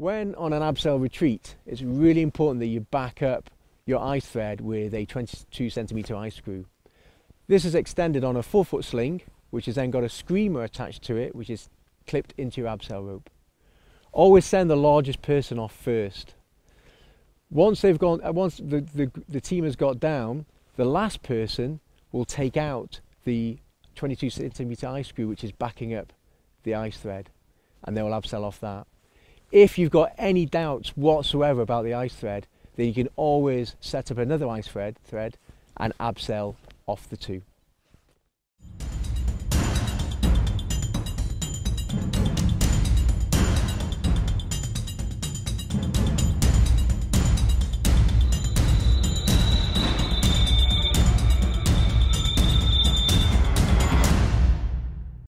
When on an abseil retreat, it's really important that you back up your ice thread with a 22 centimetre ice screw. This is extended on a four foot sling, which has then got a screamer attached to it, which is clipped into your abseil rope. Always send the largest person off first. Once they've gone, uh, once the, the, the team has got down, the last person will take out the 22 centimetre ice screw, which is backing up the ice thread, and they will abseil off that. If you've got any doubts whatsoever about the ice thread, then you can always set up another ice thread, thread and abseil off the two.